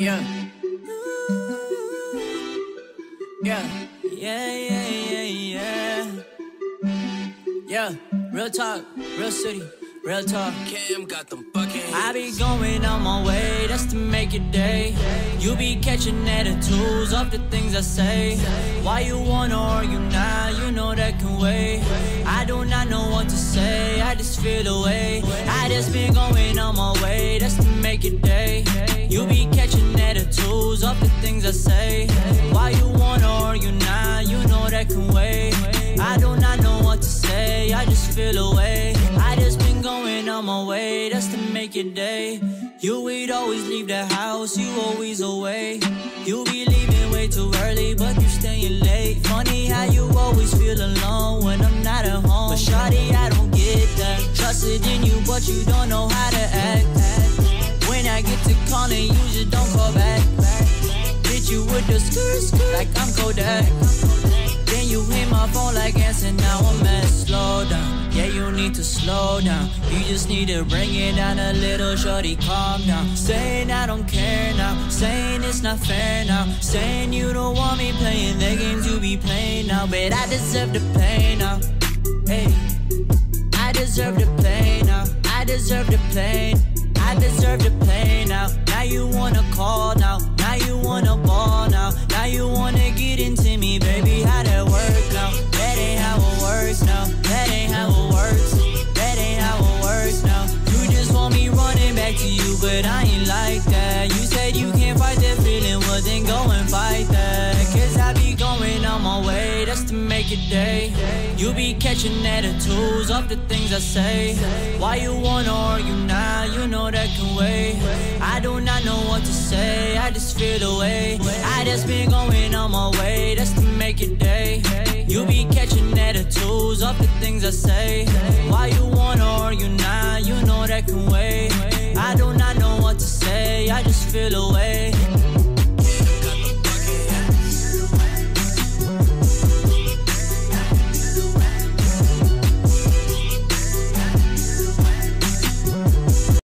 Yeah. Yeah. Yeah, yeah, yeah, yeah. Yeah. Real talk, real city, real talk. Cam got them bucket. I be going on my way, that's to make your day. You be catching attitudes of the things I say. Why you wanna argue now? You know that can wait. I do not know what to say, I just feel the way. I just been going on my way, that's to make your day. You be catching attitudes of the things I say. Why you wanna argue now? You know that can wait. I do not know what to say, I just feel away. I just been going on my way, that's to make your day. You would always leave the house, you always away. You be leaving way too early, but you staying late. Funny how you always feel alone when I'm not at home. But shawty, I don't get that. Trusted in you, but you don't know how to act. When I get to calling, you just don't call back. Hit you with the skirt, skirt like I'm Kodak. Then you hit my phone like answer, now I'm at slow down. Yeah, you need to slow down. You just need to bring it down a little, shorty, calm down. Saying I don't care now, saying it's not fair now. Saying you don't want me playing the games you be playing now. But I deserve the pain now. Deserve the pain now. Now you wanna call now. Now you wanna ball now. Now you wanna get into me, baby. How that work now? That ain't how it works now. That ain't how it works. That ain't how it works now. You just want me running back to you, but I ain't like that. You said you can't fight that feeling, well then go and fight that. Cause I be going on my way, that's to make it day. You be catching attitudes of the things I say. Why you wanna argue? You know that can wait. I do not know what to say, I just feel the way. I just been going on my way, that's to make your day. You be catching attitudes of the things I say. Why you wanna argue now? You know that can wait. I do not know what to say, I just feel away.